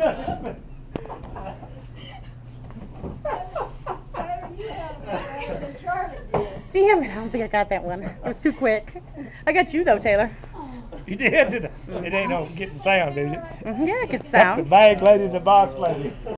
Damn it, I don't think I got that one. It was too quick. I got you though, Taylor. You did, did I? It ain't no getting sound, is it? Mm-hmm, yeah, it gets sound. the bag lady the box lady.